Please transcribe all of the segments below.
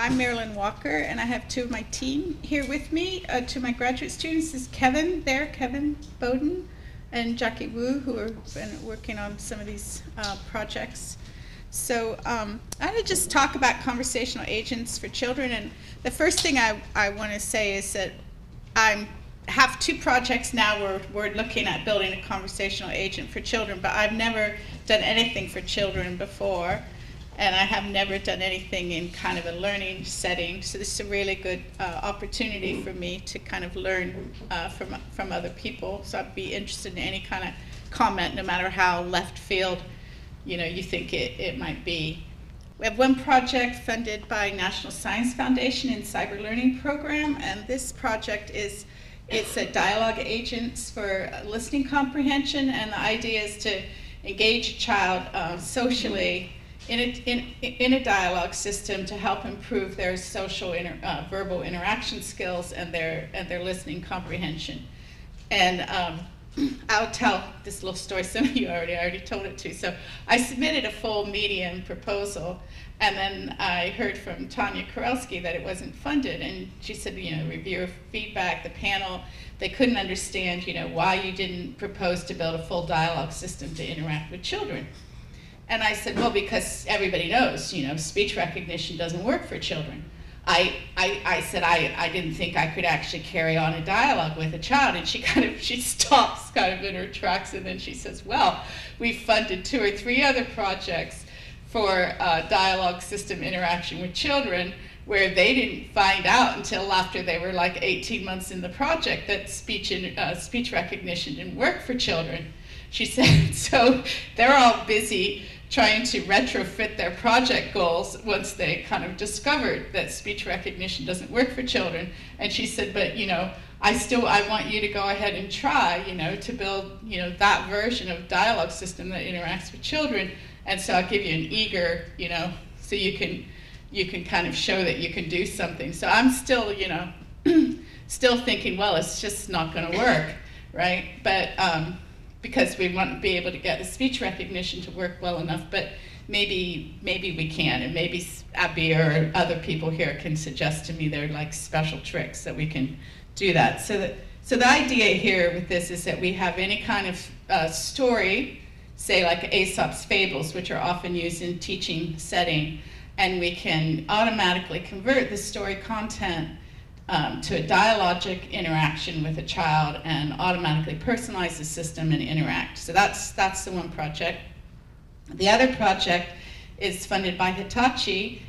I'm Marilyn Walker, and I have two of my team here with me. Uh, of my graduate students is Kevin there, Kevin Bowden, and Jackie Wu, who have been working on some of these uh, projects. So um, I'm going to just talk about conversational agents for children. And the first thing I, I want to say is that I have two projects now where we're looking at building a conversational agent for children, but I've never done anything for children before and I have never done anything in kind of a learning setting. So this is a really good uh, opportunity for me to kind of learn uh, from from other people. So I'd be interested in any kind of comment, no matter how left field, you know, you think it, it might be. We have one project funded by National Science Foundation in Cyber Learning Program, and this project is it's a dialogue agents for listening comprehension, and the idea is to engage a child uh, socially in a, in, in a dialogue system to help improve their social inter, uh, verbal interaction skills and their and their listening comprehension. And um, I'll tell this little story. Some of you already I already told it to. So I submitted a full medium proposal, and then I heard from Tanya Korelsky that it wasn't funded, and she said, you know, reviewer feedback, the panel, they couldn't understand, you know, why you didn't propose to build a full dialogue system to interact with children. And I said, well, because everybody knows, you know, speech recognition doesn't work for children. I, I, I said I, I didn't think I could actually carry on a dialogue with a child. And she kind of, she stops kind of in her tracks and then she says, well, we funded two or three other projects for uh, dialogue system interaction with children where they didn't find out until after they were like 18 months in the project that speech, in, uh, speech recognition didn't work for children. She said, so they're all busy trying to retrofit their project goals once they kind of discovered that speech recognition doesn't work for children. And she said, but you know, I still I want you to go ahead and try, you know, to build, you know, that version of dialogue system that interacts with children. And so I'll give you an eager, you know, so you can you can kind of show that you can do something. So I'm still, you know, still thinking, well, it's just not going to work, right? But um, because we want to be able to get the speech recognition to work well enough, but maybe maybe we can, and maybe Abby or other people here can suggest to me there are like special tricks that we can do that. So that so the idea here with this is that we have any kind of uh, story, say like Aesop's fables, which are often used in teaching setting, and we can automatically convert the story content um, to a dialogic interaction with a child and automatically personalize the system and interact. So that's, that's the one project. The other project is funded by Hitachi,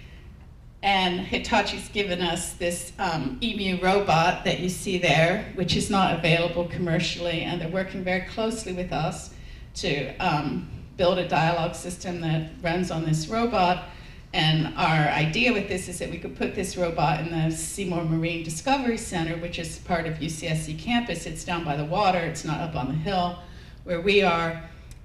and Hitachi's given us this um, EMIEW robot that you see there, which is not available commercially, and they're working very closely with us to um, build a dialogue system that runs on this robot. And our idea with this is that we could put this robot in the Seymour Marine Discovery Center, which is part of UCSC campus. It's down by the water, it's not up on the hill where we are.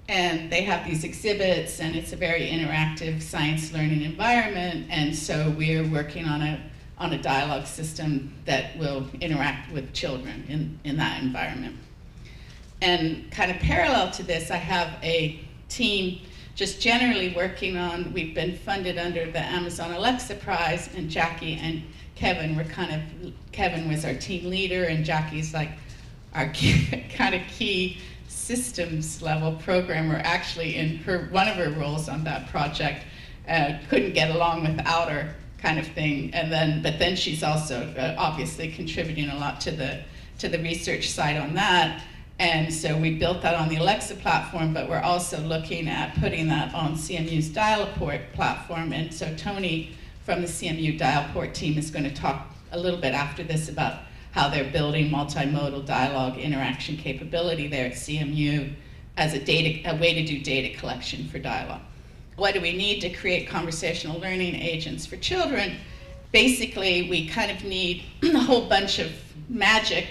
And they have these exhibits, and it's a very interactive science learning environment. And so we're working on a, on a dialogue system that will interact with children in, in that environment. And kind of parallel to this, I have a team just generally working on, we've been funded under the Amazon Alexa Prize, and Jackie and Kevin were kind of, Kevin was our team leader, and Jackie's like our kind of key systems level programmer, actually in her, one of her roles on that project, uh, couldn't get along without her kind of thing. And then, but then she's also uh, obviously contributing a lot to the, to the research side on that. And so we built that on the Alexa platform, but we're also looking at putting that on CMU's Dialport platform. And so Tony from the CMU Dialport team is going to talk a little bit after this about how they're building multimodal dialogue interaction capability there at CMU as a, data, a way to do data collection for dialogue. What do we need to create conversational learning agents for children? Basically, we kind of need a whole bunch of magic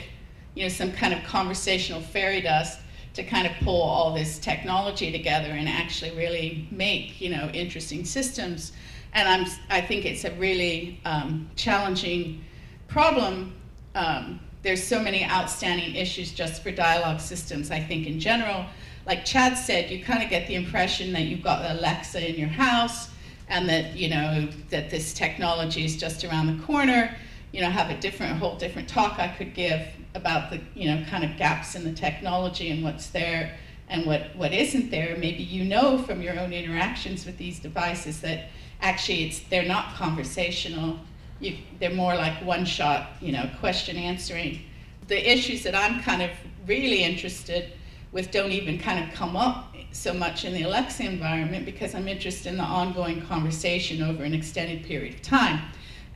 you know, some kind of conversational fairy dust to kind of pull all this technology together and actually really make, you know, interesting systems. And I'm, I think it's a really um, challenging problem. Um, there's so many outstanding issues just for dialogue systems, I think, in general. Like Chad said, you kind of get the impression that you've got Alexa in your house, and that you know that this technology is just around the corner. You know, have a different, a whole different talk I could give about the you know kind of gaps in the technology and what's there and what what isn't there. Maybe you know from your own interactions with these devices that actually it's they're not conversational. You, they're more like one shot, you know, question answering. The issues that I'm kind of really interested with don't even kind of come up so much in the Alexa environment because I'm interested in the ongoing conversation over an extended period of time.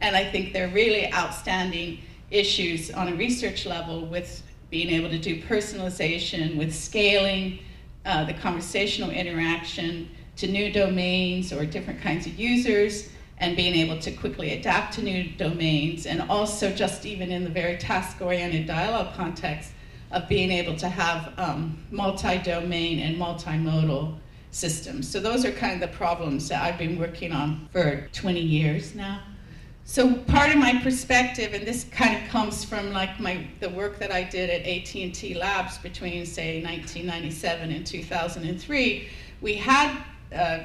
And I think they're really outstanding issues on a research level with being able to do personalization, with scaling uh, the conversational interaction to new domains or different kinds of users, and being able to quickly adapt to new domains, and also just even in the very task-oriented dialogue context of being able to have um, multi-domain and multimodal systems. So those are kind of the problems that I've been working on for 20 years now. So part of my perspective, and this kind of comes from like my the work that I did at AT&T Labs between say 1997 and 2003, we had uh,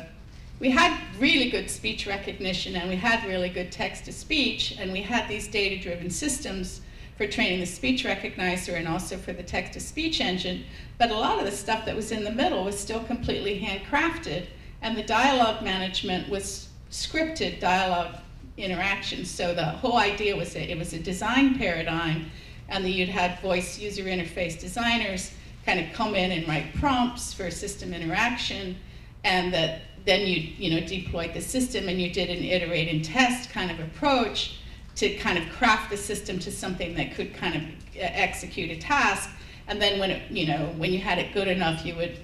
we had really good speech recognition and we had really good text to speech and we had these data driven systems for training the speech recognizer and also for the text to speech engine. But a lot of the stuff that was in the middle was still completely handcrafted and the dialogue management was scripted dialogue interactions. So the whole idea was that it was a design paradigm and that you'd had voice user interface designers kind of come in and write prompts for system interaction and that then you you know deployed the system and you did an iterate and test kind of approach to kind of craft the system to something that could kind of execute a task and then when it you know when you had it good enough you would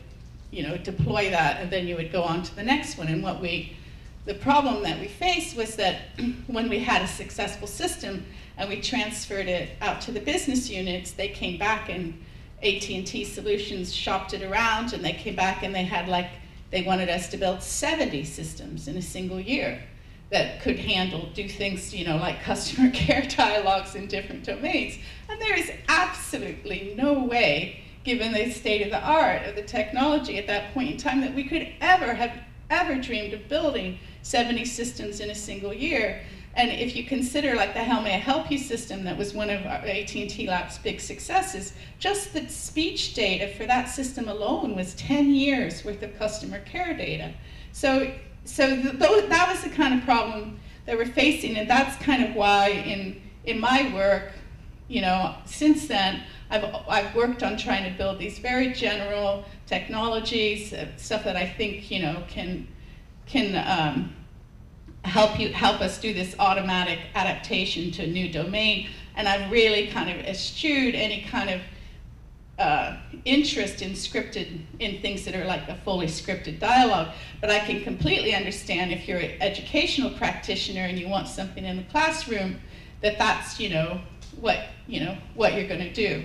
you know deploy that and then you would go on to the next one and what we the problem that we faced was that when we had a successful system and we transferred it out to the business units they came back and AT&T Solutions shopped it around and they came back and they had like they wanted us to build 70 systems in a single year that could handle, do things, you know, like customer care dialogues in different domains. And there is absolutely no way, given the state of the art of the technology at that point in time, that we could ever have ever dreamed of building 70 systems in a single year. And if you consider like the How May I Help You system that was one of our AT&T Lab's big successes, just the speech data for that system alone was 10 years worth of customer care data. So, so th that was the kind of problem that we're facing, and that's kind of why in, in my work, you know, since then, I've, I've worked on trying to build these very general technologies, uh, stuff that I think, you know, can, can um, help you help us do this automatic adaptation to a new domain. And I've really kind of eschewed any kind of uh, interest in scripted in things that are like a fully scripted dialogue. But I can completely understand if you're an educational practitioner and you want something in the classroom, that that's you know what you know what you're going to do.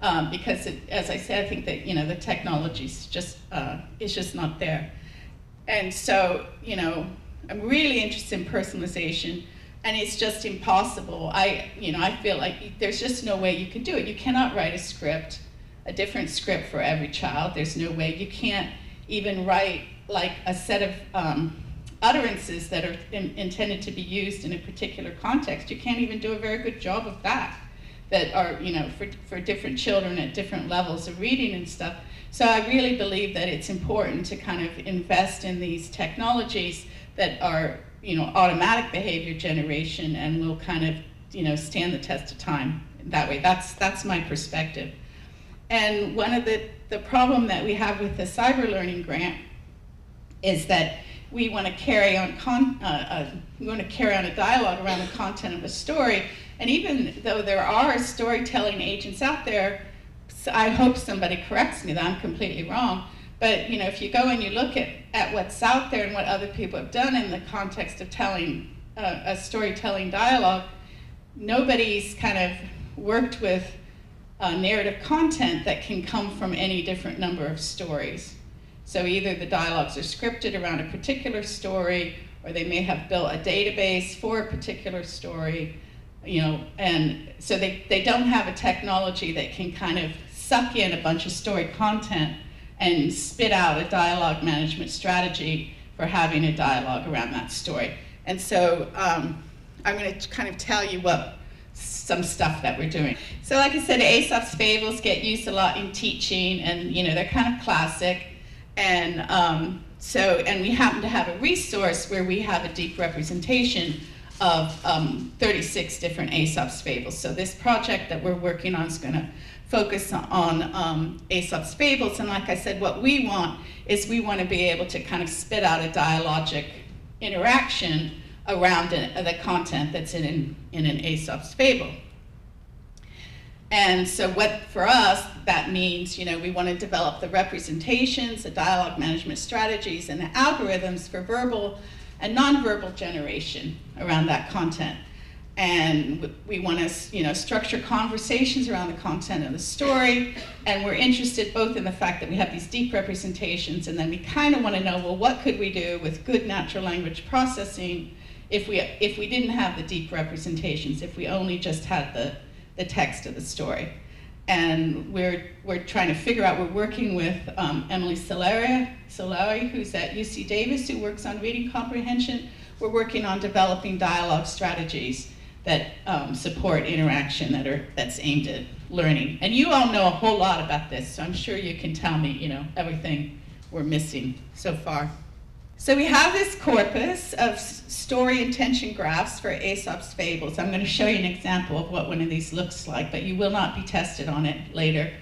Um, because it, as I said, I think that you know the technology's just uh, is just not there. And so you know I'm really interested in personalization, and it's just impossible. I, you know, I feel like there's just no way you can do it. You cannot write a script, a different script for every child. There's no way. You can't even write like a set of um, utterances that are in, intended to be used in a particular context. You can't even do a very good job of that. That are, you know, for, for different children at different levels of reading and stuff. So I really believe that it's important to kind of invest in these technologies that are you know automatic behavior generation and will kind of you know stand the test of time that way. That's that's my perspective. And one of the the problem that we have with the cyber learning grant is that we want to carry on con, uh, uh, we want to carry on a dialogue around the content of a story. And even though there are storytelling agents out there, I hope somebody corrects me that I'm completely wrong. But you know, if you go and you look at, at what's out there and what other people have done in the context of telling uh, a storytelling dialogue, nobody's kind of worked with uh, narrative content that can come from any different number of stories. So either the dialogues are scripted around a particular story, or they may have built a database for a particular story, you know, and so they, they don't have a technology that can kind of suck in a bunch of story content and spit out a dialogue management strategy for having a dialogue around that story. And so um, I'm going to kind of tell you what some stuff that we're doing. So like I said, Aesop's fables get used a lot in teaching and you know they're kind of classic. And um, so, and we happen to have a resource where we have a deep representation of um, 36 different Aesop's fables. So this project that we're working on is going to focus on um, Aesop's fables. And like I said, what we want is we want to be able to kind of spit out a dialogic interaction around the content that's in in an Aesop's fable. And so what, for us, that means, you know, we want to develop the representations, the dialogue management strategies, and the algorithms for verbal and nonverbal generation around that content. And we want to, you know, structure conversations around the content of the story. And we're interested both in the fact that we have these deep representations, and then we kind of want to know, well, what could we do with good natural language processing if we, if we didn't have the deep representations, if we only just had the, the text of the story. And we're, we're trying to figure out, we're working with um, Emily Solari, Solari, who's at UC Davis, who works on reading comprehension. We're working on developing dialogue strategies that um, support interaction that are, that's aimed at learning. And you all know a whole lot about this, so I'm sure you can tell me, you know, everything we're missing so far. So we have this corpus of story intention graphs for Aesop's fables. I'm going to show you an example of what one of these looks like, but you will not be tested on it later.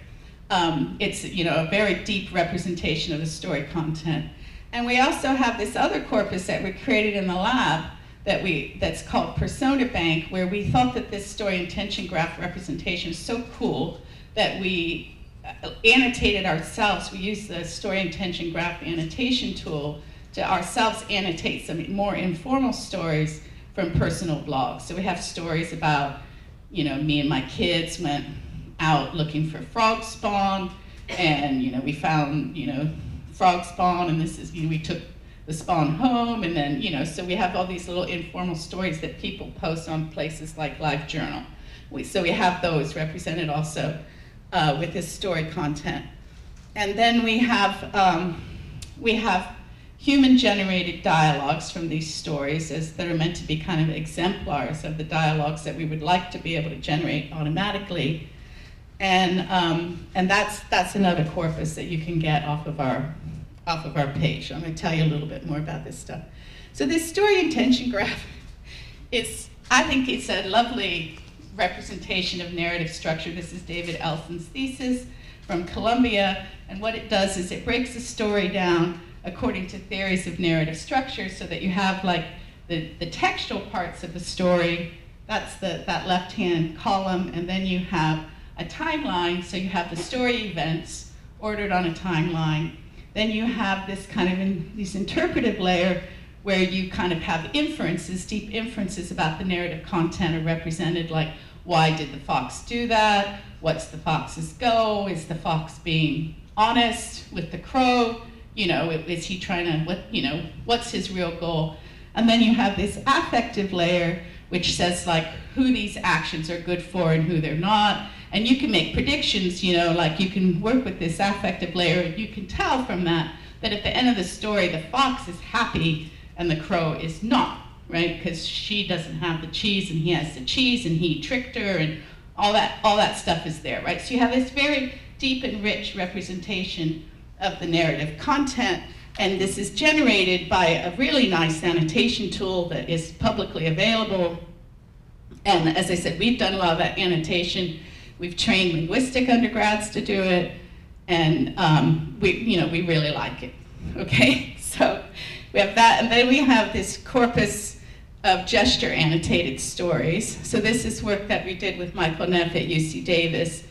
Um, it's you know a very deep representation of the story content. And we also have this other corpus that we created in the lab that we that's called Persona Bank, where we thought that this story intention graph representation is so cool that we uh, annotated ourselves. We used the story intention graph annotation tool to ourselves annotate some more informal stories from personal blogs. So we have stories about, you know, me and my kids went out looking for frog spawn, and you know, we found, you know, frog spawn, and this is, you know, we took the spawn home, and then, you know, so we have all these little informal stories that people post on places like LiveJournal. We, so we have those represented also uh, with this story content. And then we have, um, we have human-generated dialogues from these stories as that are meant to be kind of exemplars of the dialogues that we would like to be able to generate automatically. And, um, and that's, that's another corpus that you can get off of our, off of our page. I'm going to tell you a little bit more about this stuff. So this story intention graph is, I think it's a lovely representation of narrative structure. This is David Elson's thesis from Columbia, and what it does is it breaks the story down according to theories of narrative structure so that you have like the, the textual parts of the story, that's the, that left-hand column, and then you have a timeline, so you have the story events ordered on a timeline. Then you have this kind of in, this interpretive layer where you kind of have inferences, deep inferences about the narrative content are represented like why did the fox do that? What's the fox's goal? Is the fox being honest with the crow? You know, is he trying to, what, you know, what's his real goal? And then you have this affective layer, which says like who these actions are good for and who they're not. And you can make predictions, you know, like you can work with this affective layer you can tell from that that at the end of the story, the fox is happy and the crow is not, right? Because she doesn't have the cheese and he has the cheese and he tricked her and all that, all that stuff is there, right? So you have this very deep and rich representation of the narrative content. And this is generated by a really nice annotation tool that is publicly available. And as I said, we've done a lot of that annotation. We've trained linguistic undergrads to do it. And um, we, you know, we really like it. Okay, so we have that. And then we have this corpus of gesture annotated stories. So this is work that we did with Michael Neff at UC Davis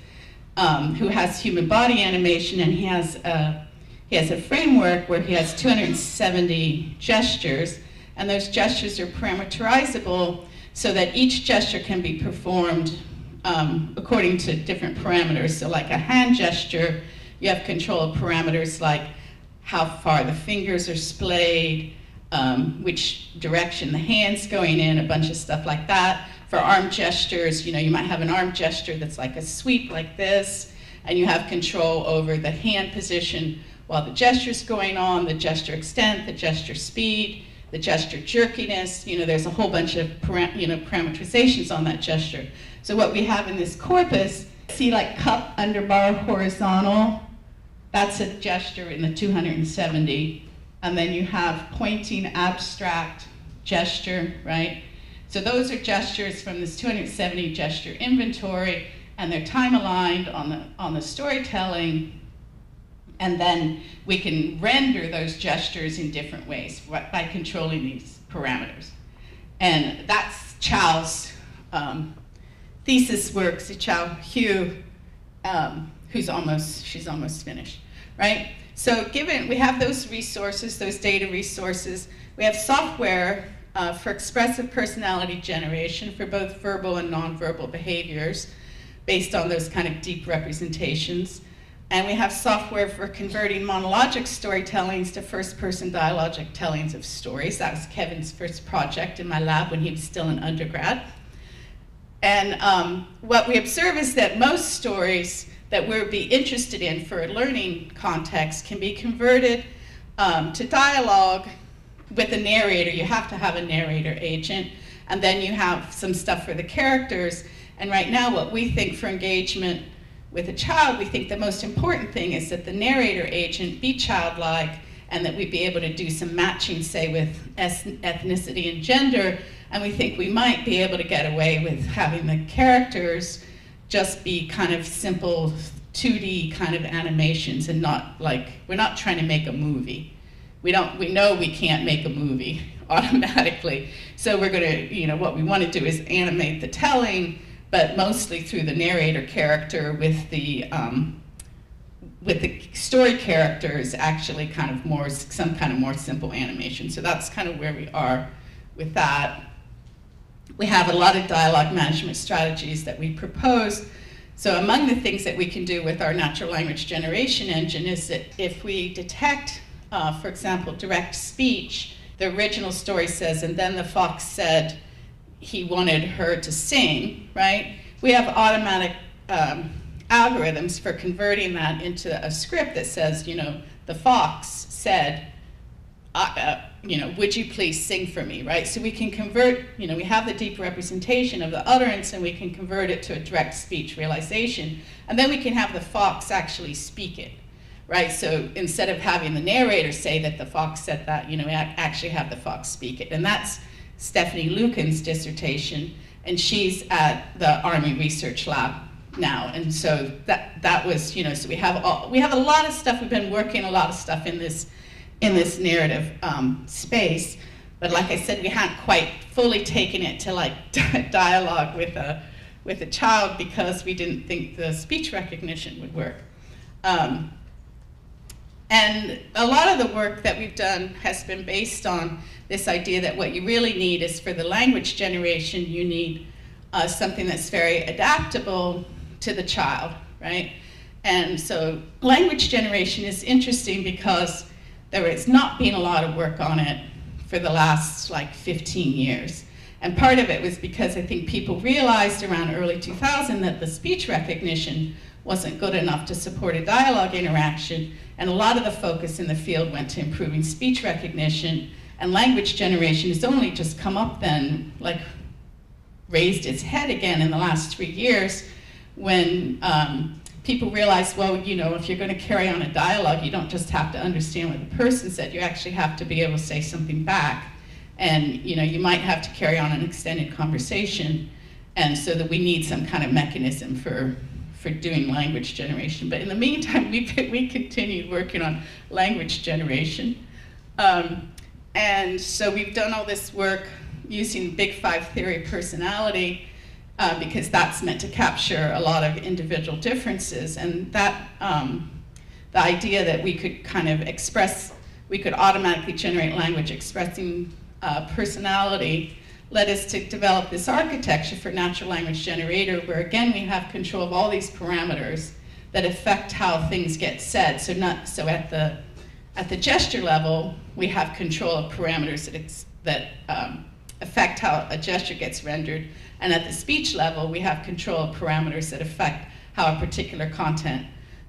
um, who has human body animation, and he has a, he has a framework where he has 270 gestures, and those gestures are parameterizable so that each gesture can be performed um, according to different parameters. So like a hand gesture, you have control of parameters like how far the fingers are splayed, um, which direction the hand's going in, a bunch of stuff like that for arm gestures, you know, you might have an arm gesture that's like a sweep like this, and you have control over the hand position while the gesture's going on, the gesture extent, the gesture speed, the gesture jerkiness. You know, there's a whole bunch of you know, parameterizations on that gesture. So what we have in this corpus, see like cup under bar horizontal, that's a gesture in the 270. And then you have pointing abstract gesture, right? So those are gestures from this 270 gesture inventory, and they're time aligned on the, on the storytelling. And then we can render those gestures in different ways by controlling these parameters. And that's Chao's um, thesis work, Chao Hu, um, who's almost, she's almost finished, right? So given, we have those resources, those data resources, we have software uh, for expressive personality generation for both verbal and nonverbal behaviors based on those kind of deep representations. And we have software for converting monologic storytellings to first-person dialogic tellings of stories. That was Kevin's first project in my lab when he was still an undergrad. And um, what we observe is that most stories that we'll be interested in for a learning context can be converted um, to dialogue with a narrator, you have to have a narrator agent, and then you have some stuff for the characters. And right now, what we think for engagement with a child, we think the most important thing is that the narrator agent be childlike and that we be able to do some matching, say, with ethnicity and gender. And we think we might be able to get away with having the characters just be kind of simple 2D kind of animations and not like, we're not trying to make a movie we don't, we know we can't make a movie automatically. So we're gonna, you know, what we wanna do is animate the telling, but mostly through the narrator character with the, um, with the story characters actually kind of more, some kind of more simple animation. So that's kind of where we are with that. We have a lot of dialogue management strategies that we propose. So among the things that we can do with our natural language generation engine is that if we detect uh, for example, direct speech, the original story says, and then the fox said he wanted her to sing, right? We have automatic um, algorithms for converting that into a script that says, you know, the fox said, uh, uh, you know, would you please sing for me, right? So we can convert, you know, we have the deep representation of the utterance and we can convert it to a direct speech realization. And then we can have the fox actually speak it right? So instead of having the narrator say that the fox said that, you know, actually have the fox speak it. And that's Stephanie Lukin's dissertation, and she's at the Army Research Lab now. And so that that was, you know, so we have all, we have a lot of stuff. We've been working a lot of stuff in this in this narrative um, space. But like I said, we hadn't quite fully taken it to like dialogue with a with a child because we didn't think the speech recognition would work. Um, and a lot of the work that we've done has been based on this idea that what you really need is for the language generation, you need uh, something that's very adaptable to the child, right? And so language generation is interesting because there has not been a lot of work on it for the last like 15 years. And part of it was because I think people realized around early 2000 that the speech recognition wasn't good enough to support a dialogue interaction, and a lot of the focus in the field went to improving speech recognition, and language generation has only just come up then, like raised its head again in the last three years, when um, people realized, well, you know, if you're going to carry on a dialogue, you don't just have to understand what the person said, you actually have to be able to say something back. And, you know, you might have to carry on an extended conversation, and so that we need some kind of mechanism for for doing language generation. But in the meantime, we, we continued working on language generation. Um, and so we've done all this work using Big Five theory personality uh, because that's meant to capture a lot of individual differences. And that, um, the idea that we could kind of express, we could automatically generate language expressing uh, personality led us to develop this architecture for natural language generator where again we have control of all these parameters that affect how things get said. So not so at the at the gesture level we have control of parameters that that um, affect how a gesture gets rendered, and at the speech level we have control of parameters that affect how a particular content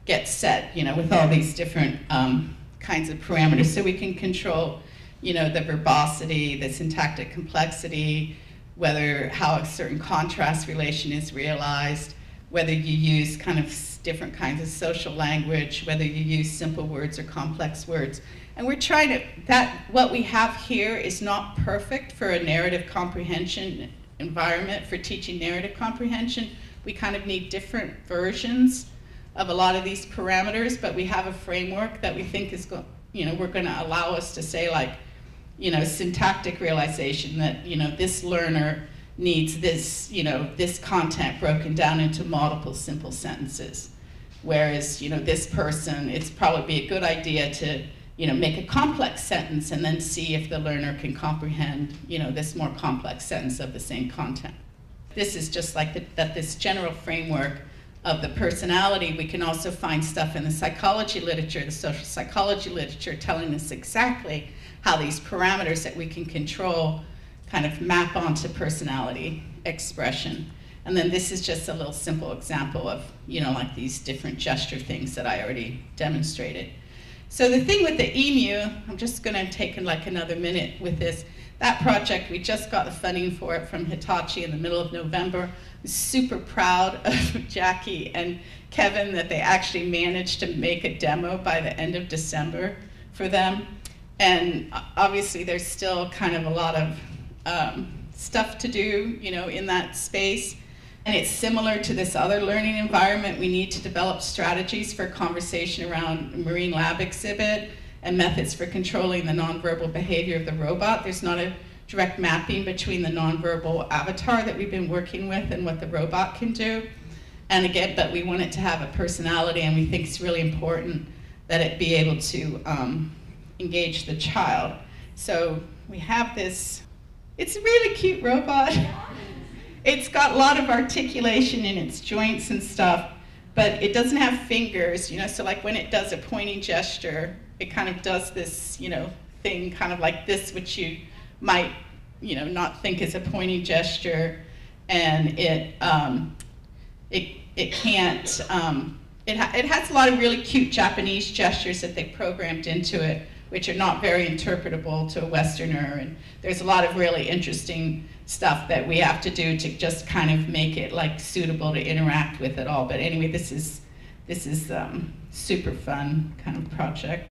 gets set, you know, with all these different um, kinds of parameters. So we can control, you know, the verbosity, the syntactic complexity, whether how a certain contrast relation is realized, whether you use kind of different kinds of social language, whether you use simple words or complex words. And we're trying to, that, what we have here is not perfect for a narrative comprehension environment, for teaching narrative comprehension. We kind of need different versions of a lot of these parameters, but we have a framework that we think is, go, you know, we're going to allow us to say like, you know, syntactic realization that, you know, this learner needs this, you know, this content broken down into multiple simple sentences. Whereas, you know, this person, it's probably a good idea to, you know, make a complex sentence and then see if the learner can comprehend, you know, this more complex sentence of the same content. This is just like the, that this general framework of the personality, we can also find stuff in the psychology literature, the social psychology literature, telling us exactly how these parameters that we can control kind of map onto personality expression. And then this is just a little simple example of, you know, like these different gesture things that I already demonstrated. So the thing with the EMIEW, I'm just going to take like another minute with this. That project, we just got the funding for it from Hitachi in the middle of November. I'm super proud of Jackie and Kevin that they actually managed to make a demo by the end of December for them. And obviously, there's still kind of a lot of um, stuff to do, you know, in that space. And it's similar to this other learning environment. We need to develop strategies for conversation around marine lab exhibit and methods for controlling the nonverbal behavior of the robot. There's not a direct mapping between the nonverbal avatar that we've been working with and what the robot can do. And again, but we want it to have a personality, and we think it's really important that it be able to um, engage the child. So we have this, it's a really cute robot. It's got a lot of articulation in its joints and stuff, but it doesn't have fingers, you know, so like when it does a pointing gesture, it kind of does this, you know, thing kind of like this, which you might, you know, not think is a pointing gesture, and it, um, it, it can't, um, it, ha- it has a lot of really cute Japanese gestures that they programmed into it, which are not very interpretable to a Westerner, and there's a lot of really interesting stuff that we have to do to just kind of make it like suitable to interact with at all. But anyway, this is this is um, super fun kind of project.